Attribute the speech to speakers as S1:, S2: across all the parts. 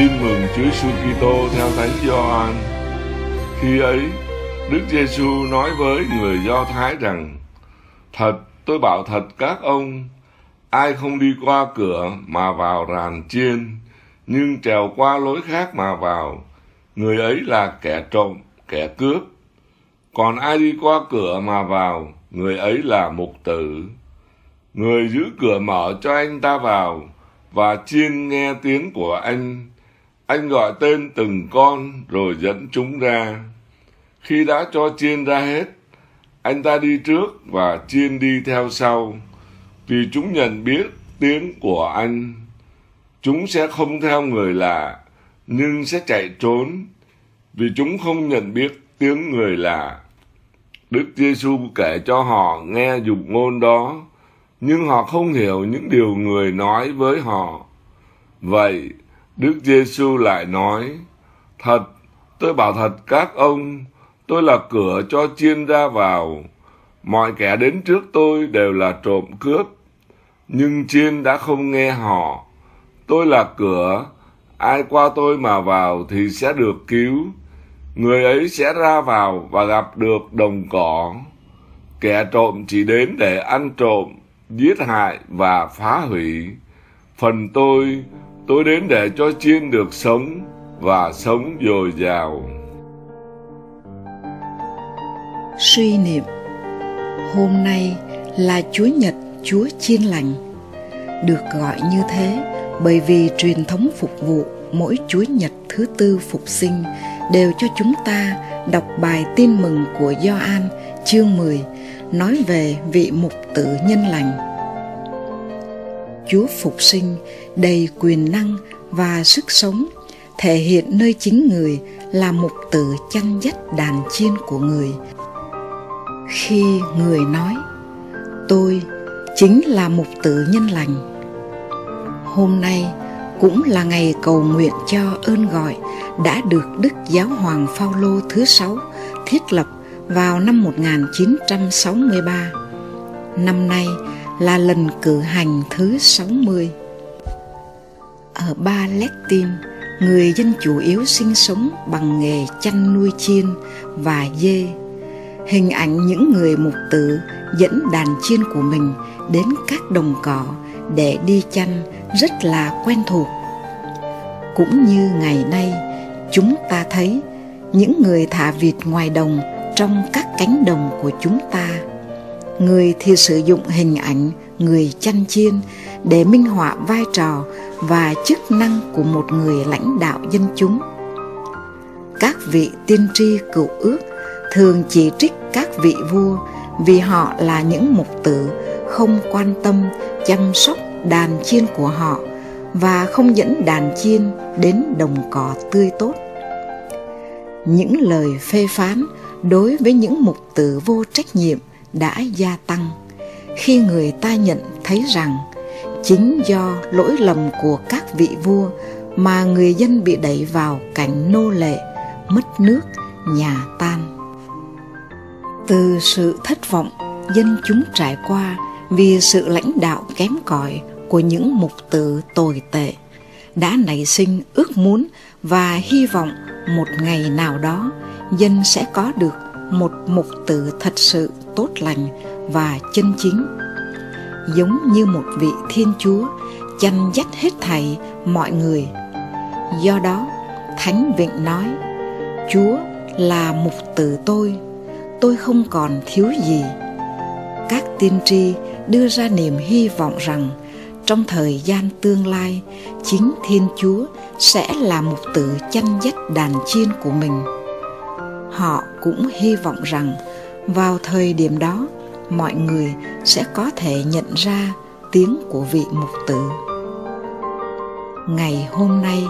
S1: Tin mừng Chúa Giêsu Kitô theo Thánh Gioan. Khi ấy, Đức Giêsu nói với người Do Thái rằng: Thật, tôi bảo thật các ông, ai không đi qua cửa mà vào ràn chiên, nhưng trèo qua lối khác mà vào, người ấy là kẻ trộm, kẻ cướp. Còn ai đi qua cửa mà vào, người ấy là mục tử. Người giữ cửa mở cho anh ta vào, và chiên nghe tiếng của anh anh gọi tên từng con rồi dẫn chúng ra. Khi đã cho chiên ra hết, anh ta đi trước và chiên đi theo sau, vì chúng nhận biết tiếng của anh. Chúng sẽ không theo người lạ, nhưng sẽ chạy trốn, vì chúng không nhận biết tiếng người lạ. Đức Giêsu kể cho họ nghe dục ngôn đó, nhưng họ không hiểu những điều người nói với họ. Vậy, Đức Giêsu lại nói, Thật, tôi bảo thật các ông, tôi là cửa cho chiên ra vào. Mọi kẻ đến trước tôi đều là trộm cướp, nhưng chiên đã không nghe họ. Tôi là cửa, ai qua tôi mà vào thì sẽ được cứu. Người ấy sẽ ra vào và gặp được đồng cỏ. Kẻ trộm chỉ đến để ăn trộm, giết hại và phá hủy. Phần tôi Tôi đến để cho chiên được sống và sống dồi dào.
S2: Suy niệm, Hôm nay là Chúa Nhật, Chúa Chiên Lành, Được gọi như thế bởi vì truyền thống phục vụ mỗi Chúa Nhật thứ tư phục sinh đều cho chúng ta đọc bài tin mừng của Gioan, chương 10 nói về vị mục tử nhân lành. Chúa phục sinh, đầy quyền năng và sức sống, thể hiện nơi chính người là mục tự chăn dắt đàn chiên của người khi người nói, tôi chính là mục tử nhân lành, hôm nay cũng là ngày cầu nguyện cho ơn gọi đã được Đức Giáo hoàng Phaolô thứ sáu thiết lập vào năm 1963. Năm nay là lần cử hành thứ 60. Ở Ba Latin, người dân chủ yếu sinh sống bằng nghề chăn nuôi chiên và dê. Hình ảnh những người mục tử dẫn đàn chiên của mình đến các đồng cỏ để đi chăn rất là quen thuộc. Cũng như ngày nay, chúng ta thấy những người thả vịt ngoài đồng trong các cánh đồng của chúng ta. Người thì sử dụng hình ảnh người chăn chiên để minh họa vai trò và chức năng của một người lãnh đạo dân chúng. Các vị tiên tri cựu ước thường chỉ trích các vị vua vì họ là những mục tử không quan tâm, chăm sóc đàn chiên của họ và không dẫn đàn chiên đến đồng cỏ tươi tốt. Những lời phê phán đối với những mục tử vô trách nhiệm đã gia tăng khi người ta nhận thấy rằng chính do lỗi lầm của các vị vua mà người dân bị đẩy vào cảnh nô lệ, mất nước, nhà tan. Từ sự thất vọng dân chúng trải qua vì sự lãnh đạo kém cỏi của những mục tử tồi tệ đã nảy sinh ước muốn và hy vọng một ngày nào đó dân sẽ có được một mục tử thật sự tốt lành và chân chính. Giống như một vị thiên chúa, chăn dắt hết thảy mọi người. Do đó, thánh vịnh nói, chúa là mục tử tôi tôi không còn thiếu gì. Các tiên tri đưa ra niềm hy vọng rằng, trong thời gian tương lai, chính thiên chúa sẽ là mục tử chăn dắt đàn chiên của mình. Họ cũng hy vọng rằng vào thời điểm đó, mọi người sẽ có thể nhận ra tiếng của vị mục tử. Ngày hôm nay,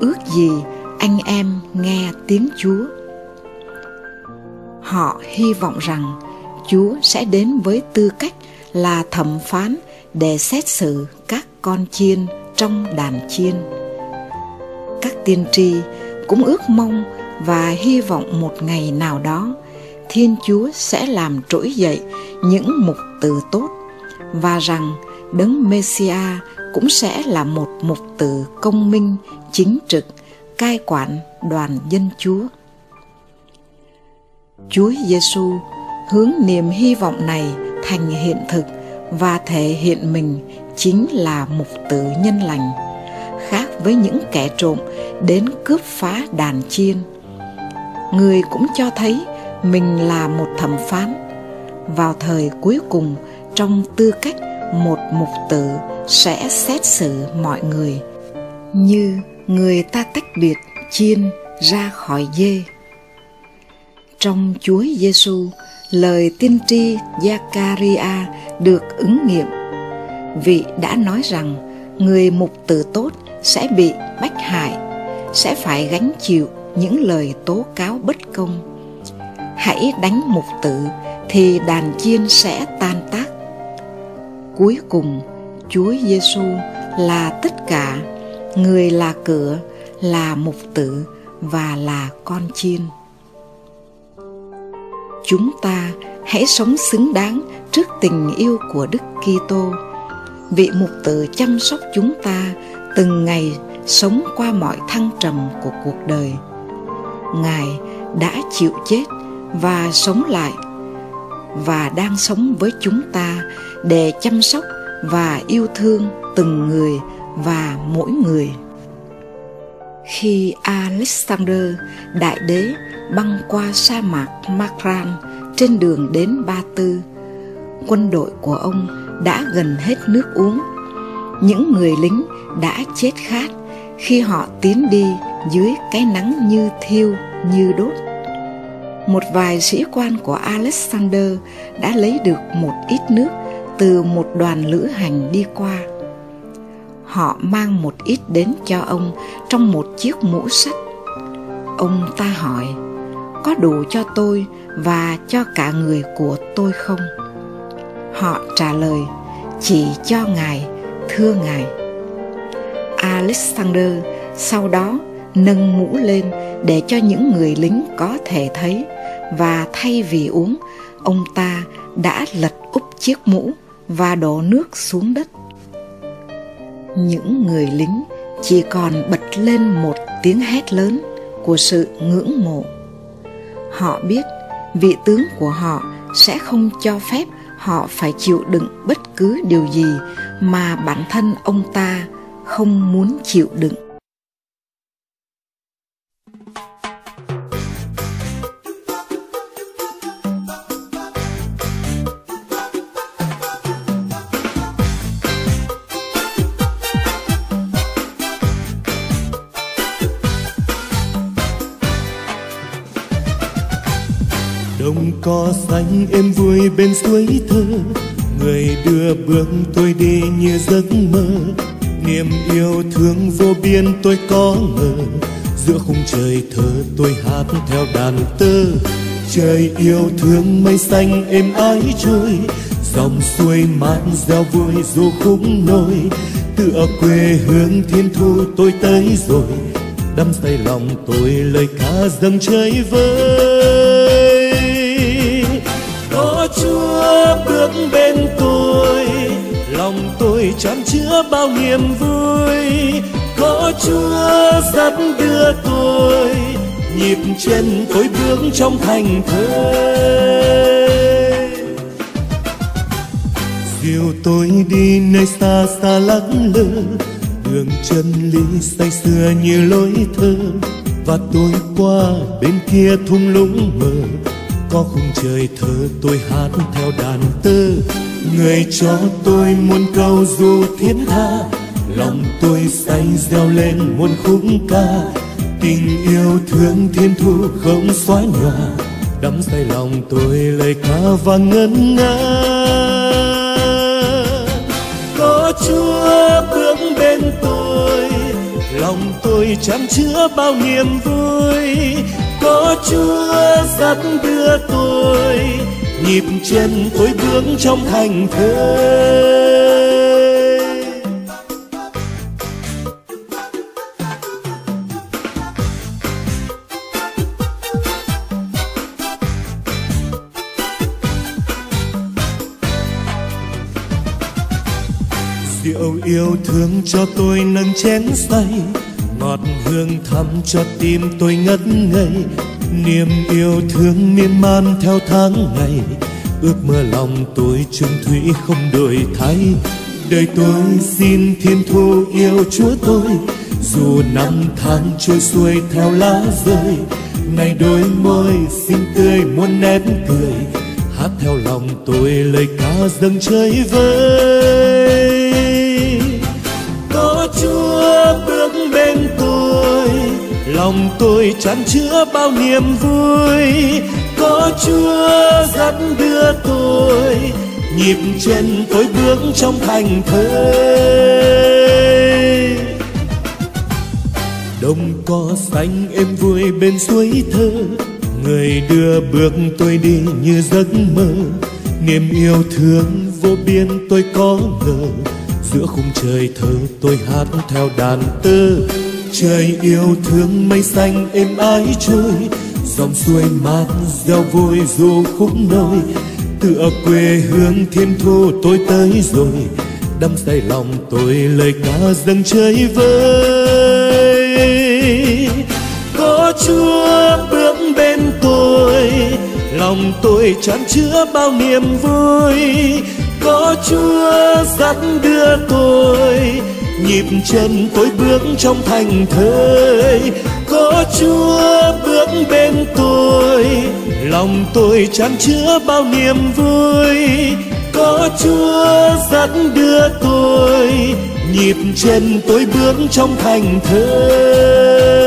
S2: ước gì anh em nghe tiếng chúa. Họ hy vọng rằng chúa sẽ đến với tư cách là thẩm phán để xét xử các con chiên trong đàn chiên. Các tiên tri cũng ước mong và hy vọng một ngày nào đó Thiên Chúa sẽ làm trỗi dậy những mục từ tốt và rằng Đấng Messia cũng sẽ là một mục tử công minh, chính trực, cai quản đoàn dân Chúa. Chúa Giêsu hướng niềm hy vọng này thành hiện thực và thể hiện mình chính là mục tử nhân lành, khác với những kẻ trộm đến cướp phá đàn chiên. Người cũng cho thấy mình là một thẩm phán. Vào thời cuối cùng, trong tư cách một mục tử sẽ xét xử mọi người như người ta tách biệt chiên ra khỏi dê. Trong Chúa Giêsu, lời tiên tri Zakaria được ứng nghiệm. Vị đã nói rằng người mục tử tốt sẽ bị bách hại, sẽ phải gánh chịu những lời tố cáo bất công. Hãy đánh một tử thì đàn chiên sẽ tan tác. Cuối cùng, Chúa Giêsu là tất cả, người là cửa, là mục tử và là con chiên. Chúng ta hãy sống xứng đáng trước tình yêu của Đức Kitô. Vị mục tử chăm sóc chúng ta từng ngày sống qua mọi thăng trầm của cuộc đời. Ngài đã chịu chết và sống lại và đang sống với chúng ta để chăm sóc và yêu thương từng người và mỗi người. Khi Alexander Đại Đế băng qua sa mạc Makran trên đường đến Ba Tư, quân đội của ông đã gần hết nước uống. Những người lính đã chết khát khi họ tiến đi dưới cái nắng như thiêu như đốt. Một vài sĩ quan của Alexander đã lấy được một ít nước từ một đoàn lữ hành đi qua. Họ mang một ít đến cho ông trong một chiếc mũ sắt. Ông ta hỏi, có đủ cho tôi và cho cả người của tôi không? Họ trả lời, chỉ cho ngài, thưa ngài. Alexander sau đó nâng mũ lên để cho những người lính có thể thấy và thay vì uống, ông ta đã lật úp chiếc mũ và đổ nước xuống đất. Những người lính chỉ còn bật lên một tiếng hét lớn của sự ngưỡng mộ. Họ biết vị tướng của họ sẽ không cho phép họ phải chịu đựng bất cứ điều gì mà bản thân ông ta không muốn chịu đựng.
S3: Đồng cỏ xanh êm vui bên suối thơ. Người đưa bước tôi đi như giấc mơ. Niềm yêu thương vô biên tôi có ngờ. Giữa khung trời thơ tôi hát theo đàn tơ. Trời yêu thương mây xanh êm ái trôi. Dòng suối mát reo vui dù khúc nôi tựa quê hương thiên thu tôi tới rồi. Đắm say lòng tôi lời ca dâng chơi vơi chúa bước bên tôi, lòng tôi tràn chứa bao niềm vui. Có chúa dắt đưa tôi, nhịp chân tôi bước trong thành thơi. Dìu tôi đi nơi xa xa lắc lơ đường chân lý say xưa như lối thơ. Và tôi qua bên kia thung lũng mờ có khung trời thơ, tôi hát theo đàn tơ. Người cho tôi muôn câu du thiết tha lòng tôi say reo lên muôn khúc ca. Tình yêu thương thiên thu không xóa nhòa, đắm say lòng tôi lời ca và ngân nga. Có chúa bước bên tôi, lòng tôi chan chứa bao niềm vui có chúa dắt đưa tôi nhịp chân tôi bước trong thành thơi rượu yêu thương cho tôi nâng chén say ngọt hương thắm cho tim tôi ngất ngây. Niềm yêu thương miên man theo tháng ngày. Ước mơ lòng tôi chung thủy không đổi thay. Đời tôi xin thiên thu yêu chúa tôi. Dù năm tháng trôi xuôi theo lá rơi, nay đôi môi xinh tươi muôn nét cười. Hát theo lòng tôi lời ca dâng chơi vơi có chúa lòng tôi tràn chứa bao niềm vui. Có chúa dắt đưa tôi nhịp chân tôi bước trong thành thơi. Đồng cỏ xanh êm vui bên suối thơ. Người đưa bước tôi đi như giấc mơ. Niềm yêu thương vô biên tôi có ngờ. Giữa khung trời thơ tôi hát theo đàn tơ trời yêu thương mây xanh êm ái trôi, dòng suối mát reo vui dù khúc nôi. Tựa quê hương thiên thu tôi tới rồi, đắm say lòng tôi lời ca dâng chơi vơi. Có chúa bước bên tôi, lòng tôi tràn chứa bao niềm vui. Có chúa dẫn đưa tôi nhịp chân tôi bước trong thành thơi, có chúa bước bên tôi. Lòng tôi tràn chứa bao niềm vui, có chúa dẫn đưa tôi. Nhịp chân tôi bước trong thành thơi.